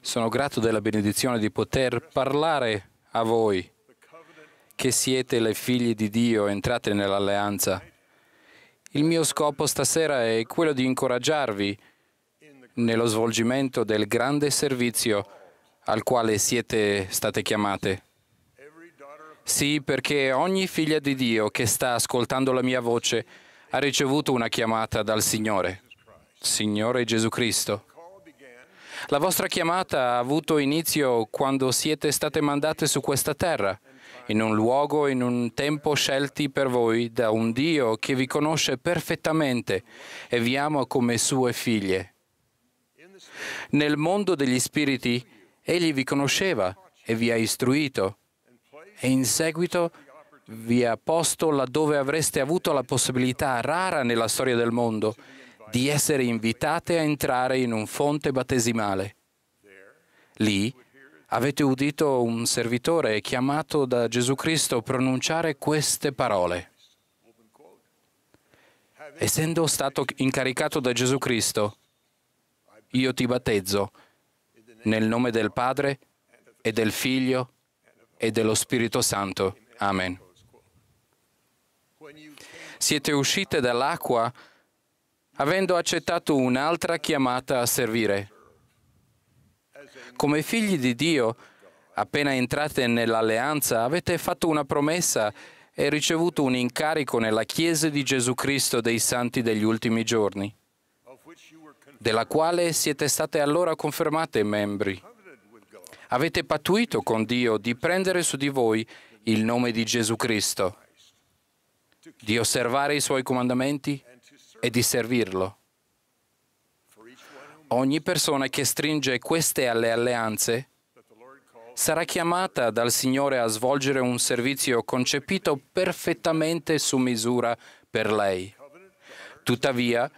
Sono grato della benedizione di poter parlare a voi che siete le figlie di Dio entrate nell'alleanza. Il mio scopo stasera è quello di incoraggiarvi nello svolgimento del grande servizio al quale siete state chiamate. Sì, perché ogni figlia di Dio che sta ascoltando la mia voce ha ricevuto una chiamata dal Signore, Signore Gesù Cristo. La vostra chiamata ha avuto inizio quando siete state mandate su questa terra, in un luogo in un tempo scelti per voi da un Dio che vi conosce perfettamente e vi ama come sue figlie. Nel mondo degli spiriti, Egli vi conosceva e vi ha istruito e in seguito vi ha posto laddove avreste avuto la possibilità rara nella storia del mondo di essere invitate a entrare in un fonte battesimale. Lì avete udito un servitore chiamato da Gesù Cristo pronunciare queste parole. Essendo stato incaricato da Gesù Cristo, io ti battezzo nel nome del Padre e del Figlio e dello Spirito Santo. Amen. Siete uscite dall'acqua avendo accettato un'altra chiamata a servire. Come figli di Dio, appena entrate nell'alleanza, avete fatto una promessa e ricevuto un incarico nella Chiesa di Gesù Cristo dei Santi degli ultimi giorni, della quale siete state allora confermate membri. Avete pattuito con Dio di prendere su di voi il nome di Gesù Cristo, di osservare i suoi comandamenti e di servirlo. Ogni persona che stringe queste alle alleanze sarà chiamata dal Signore a svolgere un servizio concepito perfettamente su misura per lei. Tuttavia,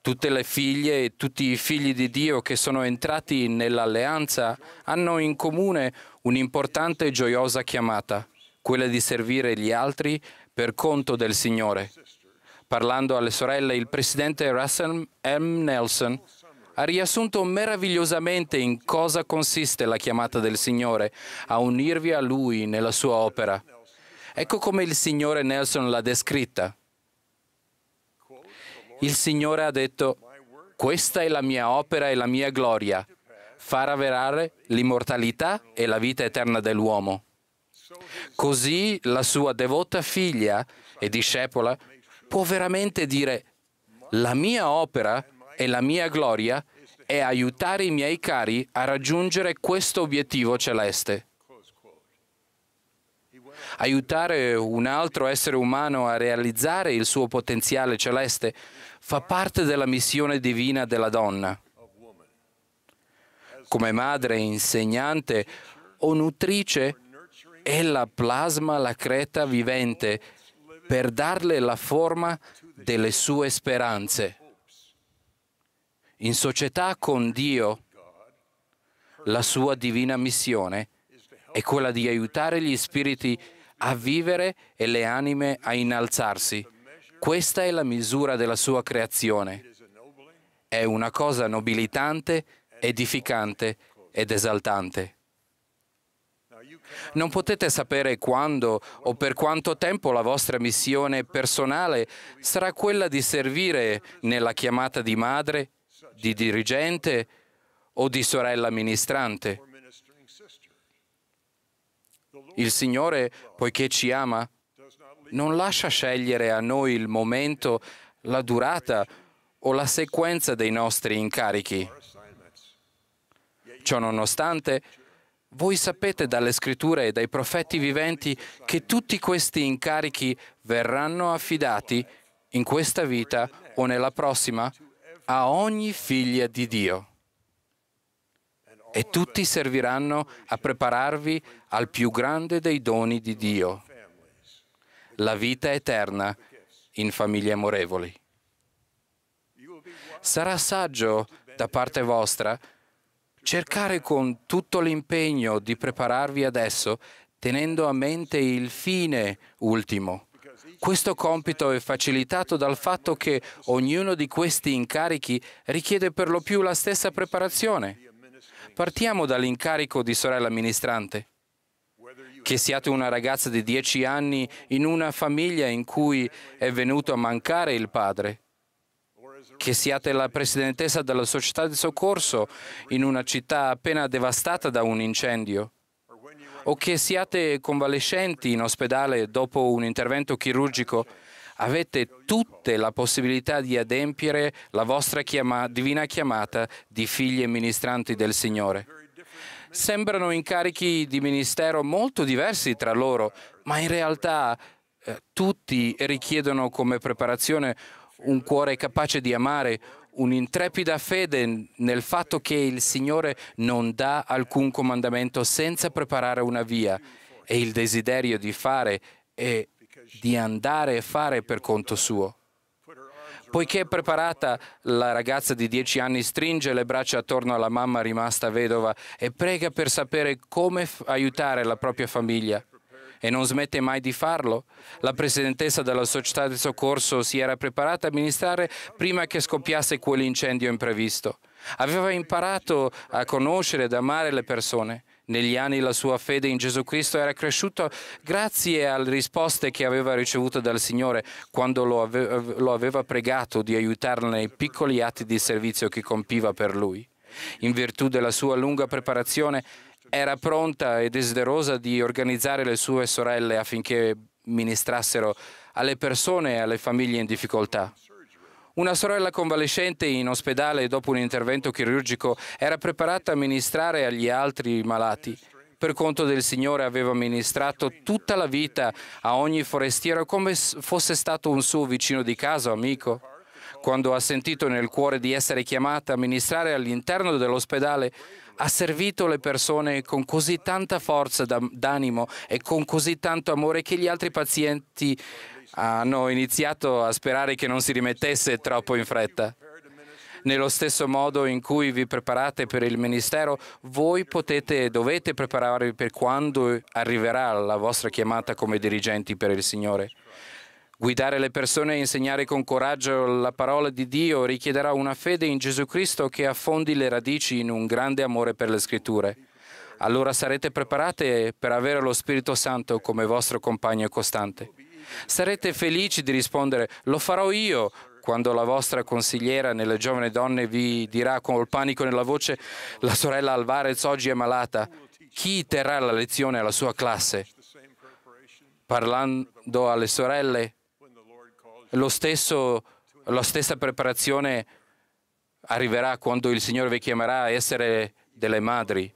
tutte le figlie e tutti i figli di Dio che sono entrati nell'alleanza hanno in comune un'importante e gioiosa chiamata, quella di servire gli altri per conto del Signore. Parlando alle sorelle, il presidente Russell M. Nelson ha riassunto meravigliosamente in cosa consiste la chiamata del Signore a unirvi a Lui nella sua opera. Ecco come il Signore Nelson l'ha descritta. Il Signore ha detto, questa è la mia opera e la mia gloria, far avverare l'immortalità e la vita eterna dell'uomo. Così la sua devota figlia e discepola può veramente dire, la mia opera e la mia gloria è aiutare i miei cari a raggiungere questo obiettivo celeste. Aiutare un altro essere umano a realizzare il suo potenziale celeste fa parte della missione divina della donna. Come madre, insegnante o nutrice, ella plasma la creta vivente per darle la forma delle sue speranze. In società con Dio, la sua divina missione è quella di aiutare gli spiriti a vivere e le anime a innalzarsi. Questa è la misura della sua creazione. È una cosa nobilitante, edificante ed esaltante. Non potete sapere quando o per quanto tempo la vostra missione personale sarà quella di servire nella chiamata di madre, di dirigente o di sorella ministrante. Il Signore, poiché ci ama, non lascia scegliere a noi il momento, la durata o la sequenza dei nostri incarichi. Ciò nonostante, voi sapete dalle scritture e dai profeti viventi che tutti questi incarichi verranno affidati in questa vita o nella prossima a ogni figlia di Dio. E tutti serviranno a prepararvi al più grande dei doni di Dio, la vita eterna in famiglie amorevoli. Sarà saggio da parte vostra cercare con tutto l'impegno di prepararvi adesso, tenendo a mente il fine ultimo, Questo compito è facilitato dal fatto che ognuno di questi incarichi richiede per lo più la stessa preparazione. Partiamo dall'incarico di sorella amministrante. Che siate una ragazza di 10 anni in una famiglia in cui è venuto a mancare il padre, che siate la presidentessa della società di soccorso in una città appena devastata da un incendio, o che siate convalescenti in ospedale dopo un intervento chirurgico, avete tutte la possibilità di adempiere la vostra chiama, divina chiamata di figli e ministranti del Signore. Sembrano incarichi di ministero molto diversi tra loro, ma in realtà eh, tutti richiedono come preparazione un cuore capace di amare, un'intrepida fede nel fatto che il Signore non dà alcun comandamento senza preparare una via e il desiderio di fare e di andare e fare per conto suo. Poiché è preparata, la ragazza di dieci anni stringe le braccia attorno alla mamma rimasta vedova e prega per sapere come aiutare la propria famiglia e non smette mai di farlo. La presidentessa della società di soccorso si era preparata a amministrare prima che scoppiasse quell'incendio imprevisto. Aveva imparato a conoscere ed amare le persone. Negli anni la sua fede in Gesù Cristo era cresciuta grazie alle risposte che aveva ricevuto dal Signore quando lo aveva, lo aveva pregato di aiutarla nei piccoli atti di servizio che compiva per lui. In virtù della sua lunga preparazione, era pronta e desiderosa di organizzare le sue sorelle affinché ministrassero alle persone e alle famiglie in difficoltà. Una sorella convalescente in ospedale dopo un intervento chirurgico era preparata a ministrare agli altri malati. Per conto del Signore aveva ministrato tutta la vita a ogni forestiero come fosse stato un suo vicino di casa amico. Quando ha sentito nel cuore di essere chiamata a ministrare all'interno dell'ospedale, ha servito le persone con così tanta forza d'animo e con così tanto amore che gli altri pazienti hanno iniziato a sperare che non si rimettesse troppo in fretta. Nello stesso modo in cui vi preparate per il ministero, voi potete e dovete prepararvi per quando arriverà la vostra chiamata come dirigenti per il Signore. Guidare le persone e insegnare con coraggio la parola di Dio richiederà una fede in Gesù Cristo che affondi le radici in un grande amore per le scritture. Allora sarete preparate per avere lo Spirito Santo come vostro compagno costante. Sarete felici di rispondere, lo farò io, quando la vostra consigliera nelle giovani donne vi dirà col panico nella voce, la sorella Alvarez oggi è malata. Chi terrà la lezione alla sua classe? Parlando alle sorelle, stesso, la stessa preparazione arriverà quando il Signore vi chiamerà a essere delle madri.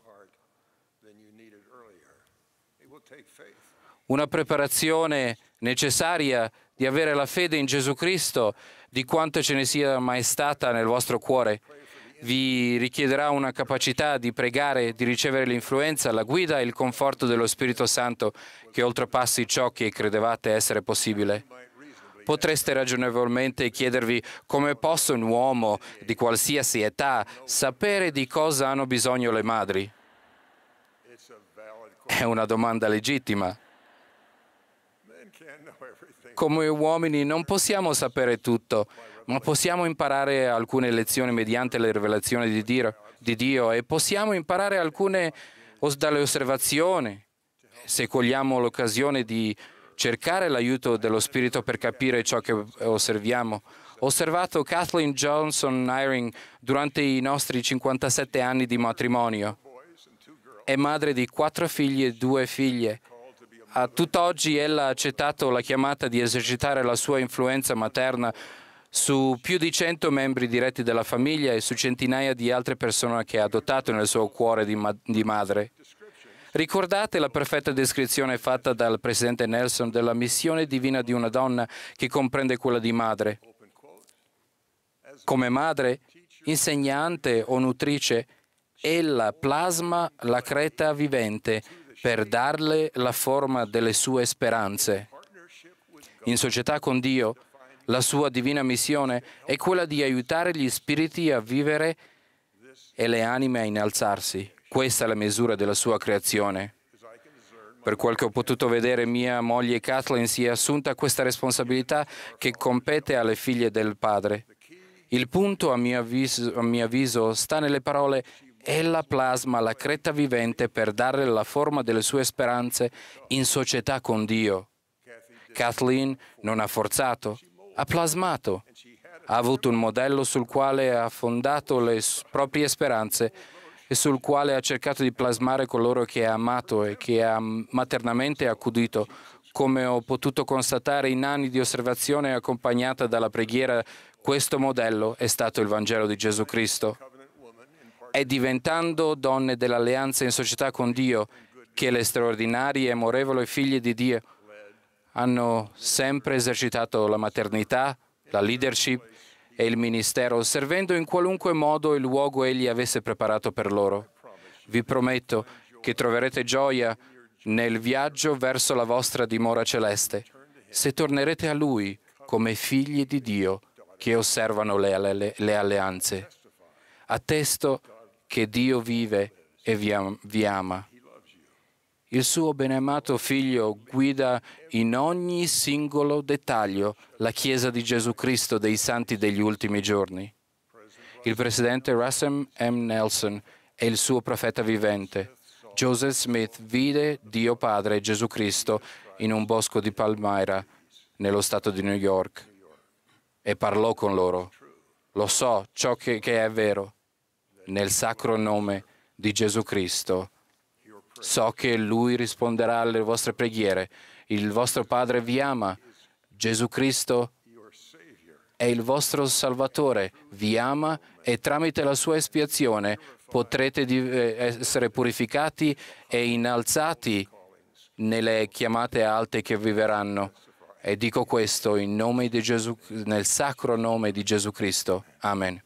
Una preparazione necessaria di avere la fede in Gesù Cristo, di quanto ce ne sia mai stata nel vostro cuore. Vi richiederà una capacità di pregare, di ricevere l'influenza, la guida e il conforto dello Spirito Santo che oltrepassi ciò che credevate essere possibile potreste ragionevolmente chiedervi come possa un uomo di qualsiasi età sapere di cosa hanno bisogno le madri. È una domanda legittima. Come uomini non possiamo sapere tutto, ma possiamo imparare alcune lezioni mediante le rivelazioni di Dio, di Dio e possiamo imparare alcune dalle osservazioni. Se cogliamo l'occasione di cercare l'aiuto dello Spirito per capire ciò che osserviamo. Ho osservato Kathleen Johnson Iring durante i nostri 57 anni di matrimonio. È madre di quattro figli e due figlie. A tutt'oggi ella ha accettato la chiamata di esercitare la sua influenza materna su più di cento membri diretti della famiglia e su centinaia di altre persone che ha adottato nel suo cuore di, ma- di madre. Ricordate la perfetta descrizione fatta dal presidente Nelson della missione divina di una donna che comprende quella di madre. Come madre, insegnante o nutrice, ella plasma la creta vivente per darle la forma delle sue speranze. In società con Dio, la sua divina missione è quella di aiutare gli spiriti a vivere e le anime a innalzarsi. Questa è la misura della sua creazione. Per quel che ho potuto vedere, mia moglie Kathleen si è assunta questa responsabilità che compete alle figlie del Padre. Il punto, a mio avviso, a mio avviso sta nelle parole Ella plasma la creta vivente per dare la forma delle sue speranze in società con Dio. Kathleen non ha forzato, ha plasmato. Ha avuto un modello sul quale ha fondato le proprie speranze e sul quale ha cercato di plasmare coloro che ha amato e che ha maternamente accudito, come ho potuto constatare in anni di osservazione accompagnata dalla preghiera, questo modello è stato il Vangelo di Gesù Cristo. È diventando donne dell'alleanza in società con Dio che le straordinarie e amorevoli figlie di Dio hanno sempre esercitato la maternità, la leadership e il ministero, servendo in qualunque modo il luogo egli avesse preparato per loro. Vi prometto che troverete gioia nel viaggio verso la vostra dimora celeste, se tornerete a Lui come figli di Dio che osservano le, alle, le alleanze. Attesto che Dio vive e vi, vi ama. Il suo beneamato figlio guida in ogni singolo dettaglio la Chiesa di Gesù Cristo dei santi degli ultimi giorni. Il presidente Russell M. Nelson è il suo profeta vivente. Joseph Smith vide Dio Padre e Gesù Cristo in un bosco di Palmyra, nello stato di New York, e parlò con loro. Lo so, ciò che, che è vero, nel sacro nome di Gesù Cristo So che Lui risponderà alle vostre preghiere. Il vostro Padre vi ama. Gesù Cristo è il vostro Salvatore, vi ama e tramite la sua espiazione potrete eh, essere purificati e innalzati nelle chiamate alte che vi verranno. E dico questo Gesù, nel sacro nome di Gesù Cristo. Amen.